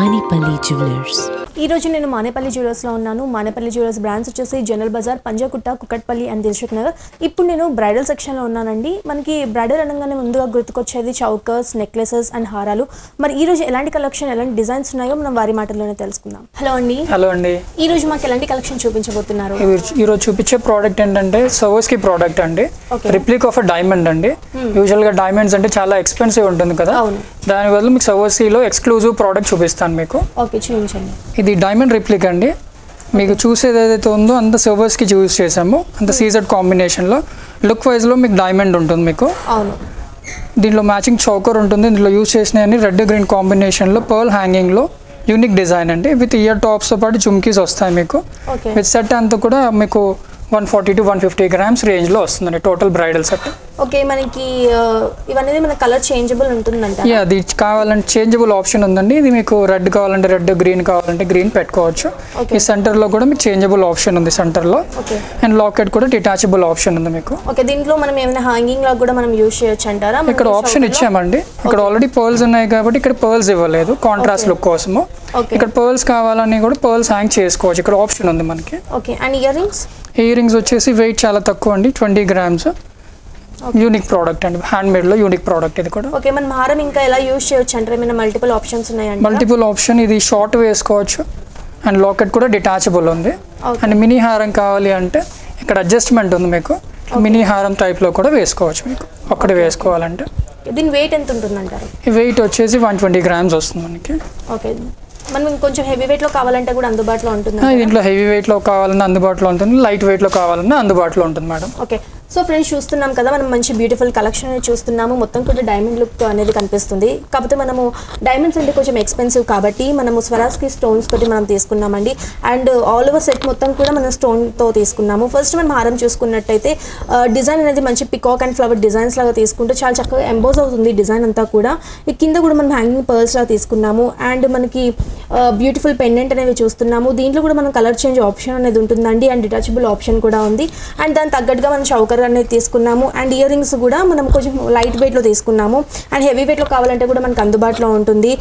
Vanipalli Jewelers. ఈ రోజు నేను మానేపల్లి జ్యువెలర్స్లో ఉన్నాను. మానేపల్లి జ్యువెలర్స్ బ్రాండ్స్ వచ్చేసి general Bazaar Panjagutta Kukatpally and Dilsukhnagar. ఇప్పుడు నేను బ్రైడల్ సెక్షన్లో ఉన్నానండి. మనకి బ్రైడల్ అనగానే ముందుగా గుర్తుకొచ్చేది చౌకర్స్ నెక్లెసెస్ అండ్ హారాలు. మరి ఈ రోజు ఎలాంటి కలెక్షన్ ఎలాంటి డిజైన్స్ ఉన్నాయో మనం వారి మాటల్లోనే తెలుసుకుందాం. హలో అండి. హలో అండి. ఈ రోజు మాకు ఎలాంటి కలెక్షన్ చూపించబోతున్నారు? ఈ- ఈరోజు చూపించే ప్రోడక్ట్ ఏంటంటే సర్వీస్కి ప్రోడక్ట్ అండి. రిప్లిక్ ఆఫ్ డైమండ్ అండి. యూజువల్గా డైమండ్స్ అంటే చాలా ఎక్స్పెన్సివ్ ఉంటుంది కదా. అవును. దాని బదులు మీకు సర్వీస్లో ఎక్స్క్లూజివ్ ప్రోడక్ట్ చూపిస్తాను మీకు. ఓకే చూపించండి. ఇది డైమండ్ రిప్లిక్ అండి. మీకు చూసేది ఏదైతే ఉందో అంత సర్వీస్కి యూజ్ చేసాము అంత సీజెడ్ కాంబినేషన్లో లుక్ వైజ్లో మీకు డైమండ్ ఉంటుంది మీకు. అవును. దీంట్లో మ్యాచింగ్ చౌకర్ ఉంటుంది. దీంట్లో యూజ్ చేసినవి రెడ్ గ్రీన్ కాంబినేషన్లో పర్ల్ హ్యాంగింగ్లో యూనిక్ డిజైన్ అండి. విత్ ఇయర్ టాప్స్తో పాటు జుమ్కీస్ వస్తాయి మీకు. విత్ సెట్ అంతా కూడా మీకు one forty to one fifty grams రేంజ్లో వస్తుందండి టోటల్ బ్రైడల్ సెట్ ఓకే మనకి ఇవన్నీ మన కలర్ చేంజబుల్ ఉంటుందంట. యా అది కావాలంటే చేంజబుల్ ఆప్షన్ ఉందండి. ఇది మీకు రెడ్ కావాలంటే రెడ్ గ్రీన్ కావాలంటే గ్రీన్ పెట్టుకోవచ్చు. ఈ సెంటర్లో కూడా మీకు చేంజబుల్ ఆప్షన్ ఉంది సెంటర్లో అండ్ లాకెట్ కూడా డిటాచబుల్ ఆప్షన్ ఉంది మీకు. ఓకే దీంట్లో మనం ఏమైనా హ్యాంగింగ్ లాగా కూడా మనం యూజ్ చేయొచ్చు అంటారా? ఇక్కడ ఆప్షన్? ఇచ్చామండి. ఇక్కడ ఆల్రెడీ పర్ల్స్ ఉన్నాయి కాబట్టి ఇక్కడ పర్ల్స్ ఇవ్వలేదు కాంట్రాస్ట్. లుక్ కోసము. ఇక్కడ పర్ల్స్ కావాలని కూడా పర్ల్స్ హ్యాంగ్ చేసుకోవచ్చు. ఇక్కడ ఆప్షన్ ఉంది మనకి. Okay and earrings earrings వచ్చేసి వెయిట్ చాలా తక్కువ అండి ట్వంటీ గ్రామ్స్ యూనిక్ ప్రోడక్ట్ అండి హ్యాండ్ మేడ్లో యూనిక్ ప్రోడక్ట్ ఇది కూడా. ఓకే మన హారం ఇంకా ఎలా యూజ్ చేయొచ్చు అంటారా ఏమైనా మల్టిపుల్ ఆప్షన్స్ ఉన్నాయండి మల్టిపుల్ ఆప్షన్ ఇది షార్ట్ వేసుకోవచ్చు. అండ్ లాకెట్ కూడా డిటాచబుల్ ఉంది. అండ్ మినీ హారం కావాలి అంటే ఇక్కడ అడ్జస్ట్మెంట్ ఉంది మీకు. మినీ హారం టైప్లో కూడా వేసుకోవచ్చు మీకు. ఒక్కటి వేసుకోవాలంటే. దీని వెయిట్ ఎంత ఉంటుందంటారు ఈ వెయిట్ వచ్చేసి వన్ ట్వంటీ గ్రామ్స్ వస్తుంది మనకి. ఓకే మనం ఇంకొంచెం హెవీ వెయిట్లో కావాలంటే కూడా అందుబాటులో ఉంటుంది దీంట్లో హెవీ వెయిట్లో కావాలన్నా అందుబాటులో ఉంటుంది లైట్ వెయిట్లో కావాలన్నా అందుబాటులో ఉంటుంది మేడం. ఓకే సో ఫ్రెండ్స్ చూస్తున్నాం కదా మనం మంచి బ్యూటిఫుల్ కలెక్షన్ అనేది చూస్తున్నాము. మొత్తం కూడా డైమండ్ లుక్ అనేది కనిపిస్తుంది. కాకపోతే మనము డైమండ్స్ అంటే కొంచెం ఎక్స్పెన్సివ్ కాబట్టి మనము స్వరాజ్కి స్టోన్స్ తోటి మనం తీసుకున్నామండి. అండ్ ఆల్ ఓవర్ సెట్ మొత్తం కూడా మనం స్టోన్తో తీసుకున్నాము. ఫస్ట్ మనం హారం చూసుకున్నట్టయితే డిజైన్ అనేది మంచి పికాక్ అండ్ ఫ్లవర్ డిజైన్స్ లాగా తీసుకుంటే చాలా చక్కగా ఎంబోజ్ అవుతుంది డిజైన్ అంతా కూడా. ఈ కింద కూడా మనం హ్యాంగింగ్ పర్ల్స్ లాగా తీసుకున్నాము. అండ్ మనకి బ్యూటిఫుల్ పెండెంట్ అనేవి చూస్తున్నాము. దీంట్లో కూడా మనం కలర్ చేంజ్ ఆప్షన్ అనేది ఉంటుందండి. అండ్ డిటాచబుల్ ఆప్షన్ కూడా ఉంది. అండ్ దాని తగ్గట్టుగా మనం చౌకర్ అనేది తీసుకున్నాము. అండ్ ఇయర్ రింగ్స్ కూడా మనం కొంచెం లైట్ వెయిట్లో తీసుకున్నాము. అండ్ హెవీ వెయిట్లో కావాలంటే కూడా మనకు అందుబాటులో ఉంటుంది.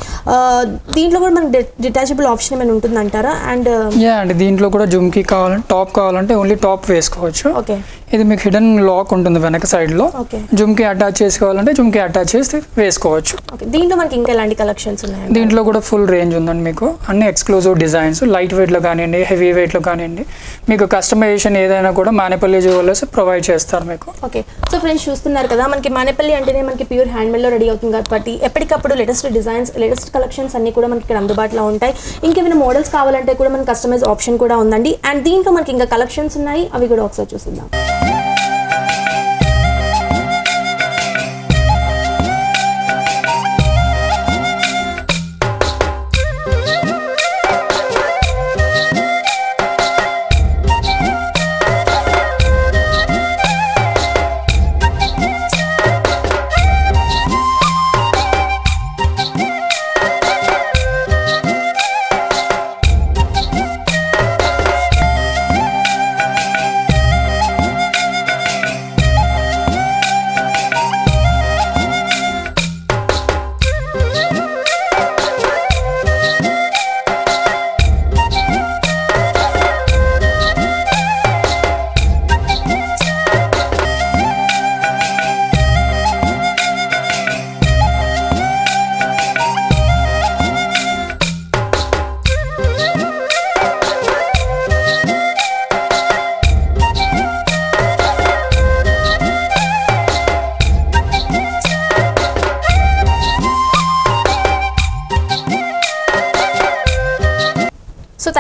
దీంట్లో కూడా మనకి డిటాచబుల్ ఆప్షన్ ఏమైనా ఉంటుందంటారా? అండ్ యా అండి దీంట్లో కూడా జుమ్కి కావాలంటే టాప్ కావాలంటే ఓన్లీ టాప్ వేసుకోవచ్చు. ఓకే ఇది మీకు హిడెన్ లాక్ ఉంటుంది వెనక సైడ్లో ఓకే జుమ్కి అటాచ్ చేసుకోవాలంటే జుమ్కి అటాచ్ చేసి వేసుకోవచ్చు. ఓకే దీంట్లో మనకి ఇంకా ఎలాంటి కలెక్షన్స్ ఉన్నాయండి? దీంట్లో కూడా ఫుల్ రేంజ్ ఉందండి మీకు. అన్ని ఎక్స్క్లూజివ్ డిజైన్స్ లైట్ వెయిట్లో కానివ్వండి హెవీ వెయిట్లో కానివ్వండి. మీకు కస్టమైజేషన్ ఏదైనా కూడా మానేపల్లి జ్యువెలర్స్ ప్రొవైడ్ చేస్తారు. మీకు. ఓకే సో ఫ్రెండ్స్ చూస్తున్నారు కదా మనకి మానేపల్లి అంటేనే మనకి ప్యూర్ హ్యాండ్మేడ్లో రెడీ అవుతుంది కాబట్టి ఎప్పటికప్పుడు లేటెస్ట్ డిజైన్స్ లేటెస్ట్ కలెక్షన్స్ అన్ని కూడా మనకి ఇక్కడ అందుబాటులో ఉంటాయి. ఇంకేమైనా మోడల్స్ కావాలంటే కూడా మనకి కస్టమైజ్ ఆప్షన్ కూడా ఉందండి. అండ్ దీంట్లో మనకి ఇంకా కలెక్షన్స్ ఉన్నాయి. అవి కూడా ఒకసారి చూసిద్దాం.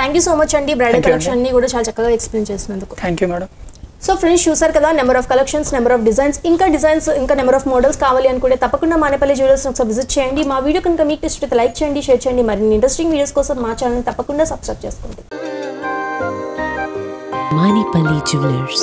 థ్యాంక్ యూ సో మచ్ అండి బ్రైడల్ కలెక్షన్ అన్ని కూడా చాలా చక్కగా ఎక్స్ప్లెయిన్ చేసినందుకు. Thank you madam so friends చూసారు కదా number of collections number of designs ఇంకా డిజైన్స్ ఇంకా నెంబర్ ఆఫ్ మోడల్స్ కావాలి అనుకుంటే తప్పకుండా మానేపల్లి జ్యువెలర్స్ ఒకసారి విజిట్ చేయండి. మా వీడియో కనుక మీకు ఇష్టమైతే లైక్ చేయండి షేర్ చేయండి. మరిన్ని ఇంట్రెస్టింగ్ వీడియోస్ కోసం మా ఛానల్ తప్పకుండా సబ్స్క్రైబ్ చేసుకోండి. Manipali Jewelers.